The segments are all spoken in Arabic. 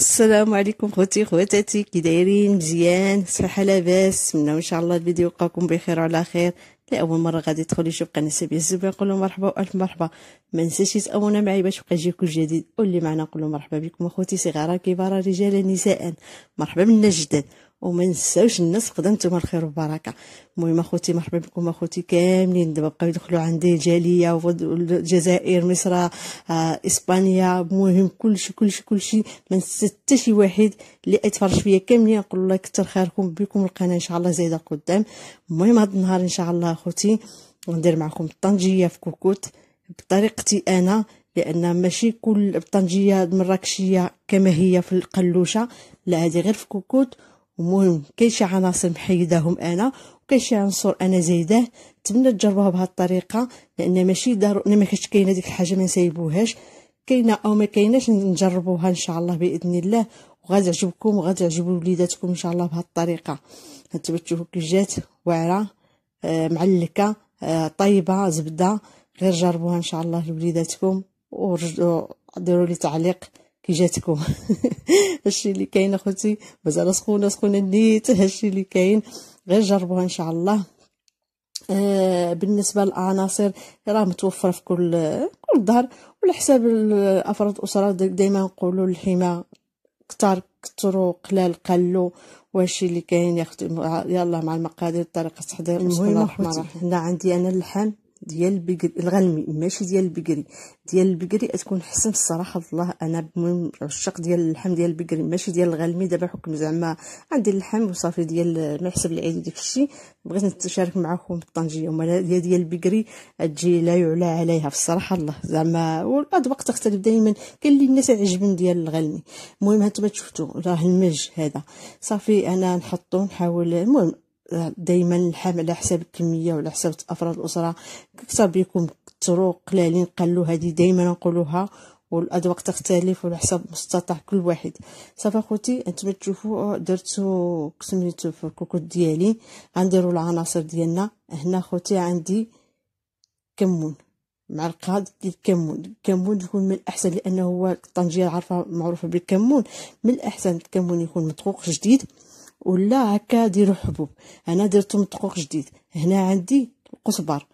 السلام عليكم خوتي خواتاتي كي دايرين؟ مزيان صحة لاباس. منا إن شاء الله الفيديو يلقاكم بخير وعلى خير. لاول مرة غادي تدخلي يشوف قناة سبيل الزبير نقول مرحبا وألف مرحبا. ما نساش تامونا معي باش يبقى يجيكم جديد. واللي معنا نقول مرحبا بكم اخوتي صغار كبار رجال نساء. مرحبا من جداد وما نساوش الناس خدمتهم الخير والبركه المهم أخوتي مرحبا بكم أخوتي كاملين. دابا بقاو يدخلوا عندي الجالية والجزائر مصر آه إسبانيا. المهم كلشي كلشي كلشي ما نسى حتى شي واحد اللي يتفرج فيا كاملين. نقول الله يكثر خيركم بكم. القناه إن شاء الله زايدة قدام. المهم هذا النهار إن شاء الله أخوتي ندير معكم الطنجية في كوكوت بطريقتي أنا لأن ماشي كل الطنجيه المراكشيه كما هي في القلوشة لا هذه غير في كوكوت. المهم كاين شي عناصر محيداهم أنا وكاين شي عنصر أنا زايداه نتمنى تجربوها بهذه الطريقة لأن ماشي دار ما كاينش كاينة ديك الحاجة ما نسيبوهاش. كاينة أو ما كايناش نجربوها إن شاء الله بإذن الله وغادي يعجبكم وغادي يعجبوا وليداتكم إن شاء الله بهذه الطريقة. هانتوما تشوفوا كي جات واعرة آه معلكة آه طيبة زبدة غير جربوها إن شاء الله لوليداتكم وديروا لي تعليق. كي جاتكم هادشي اللي كاين اخوتي مازال سخونة سخونة نيت هادشي اللي كاين. غير جربوها إن شاء الله. آه بالنسبة للعناصر راه متوفرة في كل كل دار. وعلى حساب افراد الأسرة دائما نقولوا الحمى كتار كثروا قلال قلوا وهادشي اللي كاين يا أختي يلا مع المقادير طريقة التحضير المهم أخوتي. هنا عندي أنا اللحم. ديال البقري الغلمي ماشي ديال البقري ديال البقري تكون حسن الصراحة الله. أنا من عشاق ديال اللحم ديال البقري ماشي ديال الغلمي دابا حكم زعما عندي اللحم وصافي ديال ما يحسب العيد وداك الشيء. بغيت نتشارك معكم بالطنجيه وما ديال البقري تجي لا يعلى عليها في الصراحة الله. زعما والأذواق تختلف دائما كاين اللي الناس يعجبهم ديال الغلمي المهم هانتوما شفتوا راه المج هذا. صافي أنا نحطو نحاول. المهم دائما اللحم على حساب الكمية وعلى حساب أفراد الأسرة. كثر بكم كثروا قلالين قلوا هذه دائما نقولوها والاذواق تختلف وعلى حسب مستطاع كل واحد. صافي اخوتي أنتم تشوفوا درتو سميتو في الكوكوت ديالي. غنديروا العناصر ديالنا. هنا اخوتي عندي كمون معلقة ديال الكمون الكمون يكون من الأحسن لأنه هو الطنجية عارفه معروفة بالكمون. من الأحسن الكمون يكون مدقوق جديد. ولا هكا ديروا حبوب. أنا درتو مدقوق جديد. هنا عندي القزبر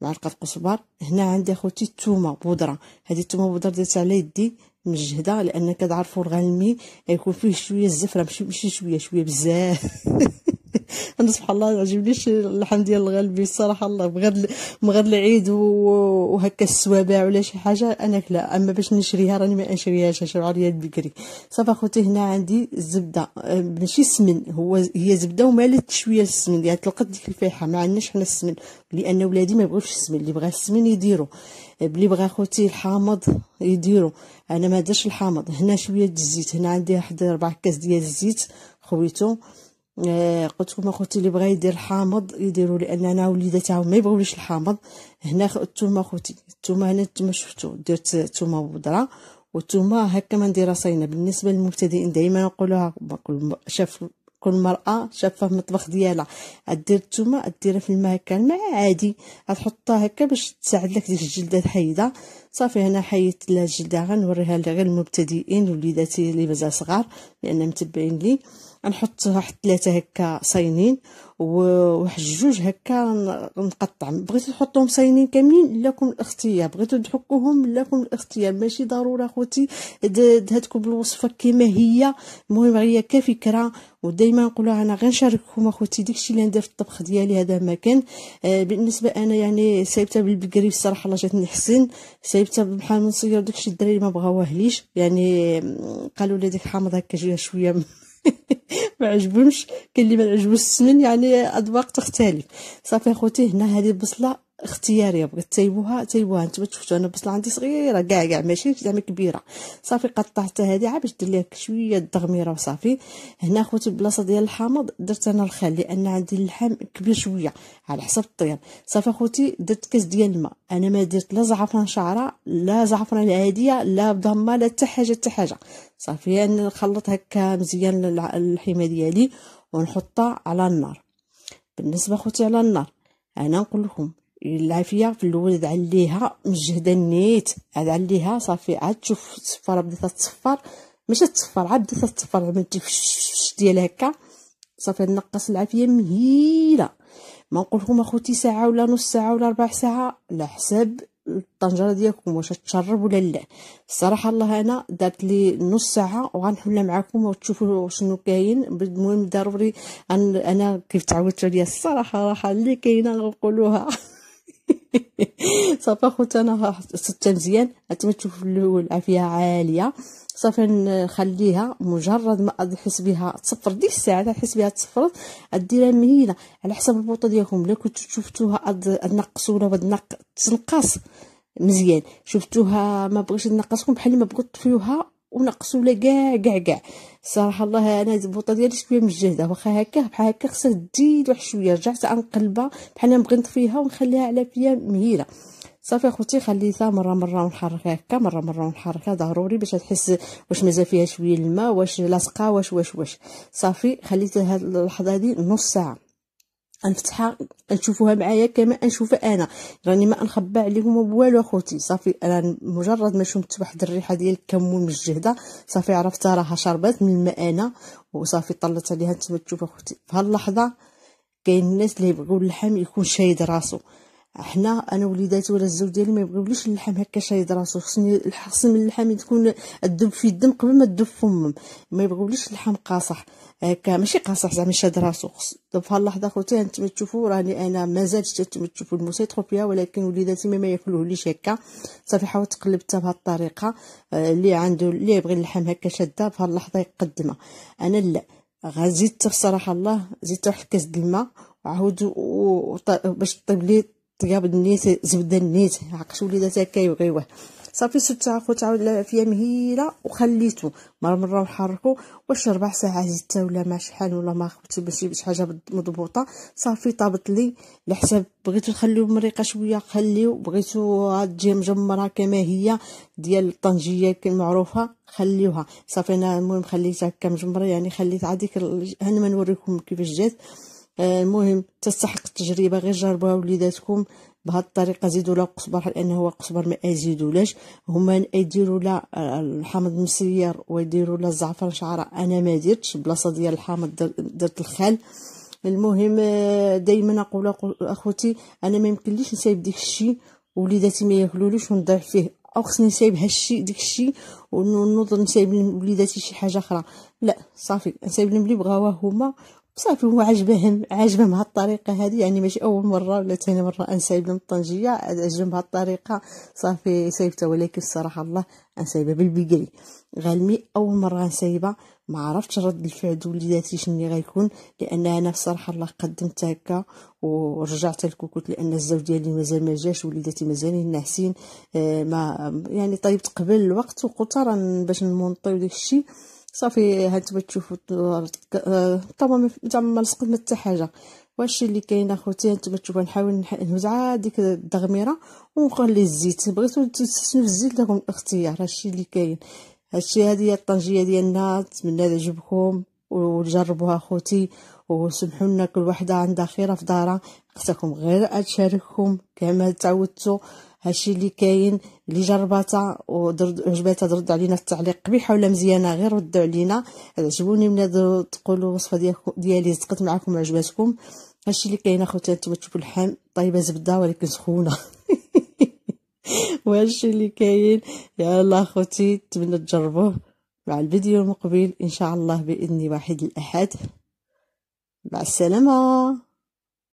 معلقه قزبر هنا عندي أخوتي الثومه بودرة. هذه الثومه بودرة درت على يدي مجهده لأن كتعرفوا الغلمي يكون فيه شوية الزفرة ماشي ماشي شوية شوية بزاف. أنا سبحان الله عجبنيش اللحم ديال الغلبي الصراحة الله بغير بغير العيد وهكا السوابع ولا شي حاجة أنا لا. أما باش نشريها راني ما نشريهاش نشريها ريال بكري. صافي اخوتي هنا عندي الزبده آه، ماشي السمن هو هي زبدة ومالت شوية السمن. يعني تلقات ديك الفيحة ما عندناش حنا السمن. لأن ولادي ما يبغوش السمن اللي بغى السمن يديرو. اللي بغى خوتي الحامض يديرو. أنا ما درتش الحامض. هنا شوية الزيت. هنا عندي واحد ربع كاس ديال الزيت خويتو. آه قلت لكم أخوتي اللي بغى يدير حامض يديروا لأن أنا وليداتي ما يبغوليش الحامض. هنا الثومه أخوتي الثومه هنا نتوما شفتوا درت ثومه بودرة والثومه هكا ما نديرها صينه بالنسبة للمبتدئين دائما نقولها كل شاف كل مرأة شافة في المطبخ ديالها. دير الثومه ديرها في الماء هكا الماء عادي. غتحطها هكا باش تساعد لك ديك الجلدة حيده صافي هنا حيدت لها الجلدة غنوريها غير المبتدئين وليداتي اللي مازال صغار لأن متبعين لي. نحط واحد ثلاثة هكا صاينين وواحد جوج هكا نقطع بغيتو تحطوهم صاينين كاملين لكم الاختيار. بغيتو تحكوهم لكم الاختيار. ماشي ضروري اخوتي هاتكم بالوصفه كما هي. المهم هي كفكره ودائما نقولها أنا غير نشارككم أخوتي داكشي اللي ندير في الطبخ ديالي هذا ما كان آه بالنسبة أنا يعني سايبتها بالبقري الصراحة الله جاتني حسن. سايبتها بحال من صغير داكشي الدراري ما بغاوه ليش يعني قالوا لي ديك حامضه هكا شوية. عجبهمش كاين اللي ما عجبوش السمن يعني أذواق تختلف. صافي أخوتي هنا هذه البصلة. اختياريه بغيت تايبوها تايبوها نتوما شفتوا أنا البصله عندي صغيرة كاع كاع ماشي زعما كبيرة. صافي قطعتها هذه عا باش دير ليها شوية التغميره وصافي. هنا خوتي بلاصة ديال الحامض درت أنا الخل لأن عندي اللحم كبير شوية على حسب الطياب صافي خوتي درت كاس ديال الماء. أنا ما درت لا زعفران شعرة لا زعفران عاديه لا بضمة لا حتى حاجة حتى حاجة. صافي يعني نخلط هكا مزيان الحمى ديالي ونحطها على النار. بالنسبة خوتي على النار أنا نقول لكم العافيه في الأول عليها مجهدة نيت. عاد عليها صافي عاد تشوف الصفاره بدات تصفر. ماشي تصفر عاد بدات تصفر. عملتي ديال هكا. صافي نقص العافية مهيلة. ما نقول لكم أخوتي ساعة ولا نص ساعة ولا ربع ساعة على حساب الطنجرة ديالكم واش تشرب ولا لا. الصراحة الله أنا دارت لي نص ساعة وغنحلها معكم وتشوفوا شنو كاين. المهم ضروري أنا كيف تعودت عليا الصراحة راح اللي كاينة نقولوها. صافي اخوتي أنا ستة مزيان انتما تشوفوا الأول العافيه عالية. صافي نخليها مجرد ما نحس بها تصفر. ديك الساعة نحس بها تصفرت ديرها مهيله على حسب البوطة ديالكم. الا كنتو شفتوها نقص ولا تنقص مزيان. شفتوها ما بغيتش نقصكم بحال ما بغيت تطفيوها ونقصوا لا كاع كاع كاع. صراحة الله أنا البوطة ديالي شوية مجهده واخا هكا بحال هكا خصها تزيد واحد شوية رجعت نقلبها بحال نبغي نطفيها ونخليها على فيا مهيلة. صافي أخوتي خليتها مرة مرة ونحركها هكا مرة مرة ونحركها. ضروري باش تحس واش مازال فيها شوية الماء واش لاصقة واش واش واش. صافي خليتها هاد اللحظة هادي نص ساعة. نفتحها نشوفوها معايا كما نشوفها أنا. راني ما نخبى عليكم والو أخوتي. صافي أنا مجرد ما شمت واحد الريحة ديال الكمون مجهده صافي عرفت راها شربات من الماء أنا وصافي طلت عليها. نتوما تشوفوا أخوتي. في هاللحظه كاين الناس اللي يبغيو اللحم يكون شايد راسو. حنا أنا وليداتي ولا الزوج ديالي ما يبغيوليش اللحم هكا شايد راسو. خصني خصني اللحم تكون الدب في الدم قبل ما تدب فمم. ما يبغيوليش اللحم قاصح هكا. ماشي قاصح زعما شاد راسو. في اللحظه خوتي أنتم تشوفوا راني أنا مازال أنتم تشوفوا الموسيتروبيا ولكن وليداتي ما, ما ياكلوهوليش هكا. صافي حاولت قلبتها بهذه الطريقة. آه، اللي عنده اللي يبغي اللحم هكا شادة في اللحظه يقدمها أنا لا. غزيدت بصراحه الله زدت واحد الكاس الماء وعاود باش طيب لي طياب النيت زبده النيت عقش وليدات هكا يبغيوه صافي ست اخوت عاود فيها مهيله وخليته. مرة مرة نحركو واش ربع ساعة زدتها ولا ما شحال ولا ما خفتي باش شي حاجة مضبوطة. صافي طابت لي. لحساب بغيتو تخليو مريقة شوية خليو. بغيتو تجي مجمرة كما هي ديال الطنجية المعروفة خليوها. صافي أنا المهم خليتها هكا مجمرة يعني خليت عاديك أنا ما نوريكم كيفاش جات. المهم تستحق التجربة غير جربوها وليداتكم. بهذه الطريقة زيدوا له قزبر لأنه هو القزبر ما يزيدولاش هما يديروا لا الحامض مسير ويديروا لا الزعفران شعرة. أنا ما درتش بلاصة ديال الحامض درت الخل. المهم آه، دائما نقول أخوتي أنا ما يمكنليش نسايب ديك الشيء وليداتي ما ياكلوليش ونضيع فيه. أو خصني نسايب هالشي ديك ونوض نسايب لوليداتي شي حاجة أخرى. لا صافي نسايب لهم اللي بغاوه هما صافي هو عجبهم عجبهم هالطريقه هذه. يعني ماشي أول مرة ولا ثاني مرة انسايب لهم الطنجية عجبهم بهالطريقة. صافي سايبتها ولكن الصراحة الله انسايبها بالبقري غالمي أول مرة نسايبها ما عرفتش رد الفعل وليداتي شنو غيكون لأن أنا بصراحة الله قدمت هكا ورجعت قلت لأن الزوج ديالي مازال ما جاش وليداتي مازالين ناعسين آه ما يعني طيبت قبل الوقت وقلت راه باش نمونطيو داك الشيء صافي هانتوما تشوفوا طبعا زعما ما لصقت حتى حاجة. واش اللي كاين أخوتي هانتوما تشوفوا نحاول نوزع ديك الدغميرة ونخلي الزيت. بغيتو تستثنوا في الزيت لكم الاختيار هادشي اللي كاين. هادشي هذه هي الطنجية ديالنا نتمنى يعجبكم وجربوها أخوتي وسمحوا لنا كل وحده عندها خيره في دارها خصكم غير تشارككم كما تعودتوا. هادشي اللي كاين اللي جرباتها وعجباتها ترد علينا في التعليق قبيحه ولا مزيانة غير ردوا علينا. عجبوني من تقولوا الوصفه ديالي صدقت معكم وعجباتكم. هادشي اللي كاين أخوتي نتوما تشوفوا اللحم طيبة زبدة ولكن سخونة. وهادشي اللي كاين يلا أخوتي نتمنى تجربوه مع الفيديو المقبل إن شاء الله بإذن واحد الأحد. مع السلامة.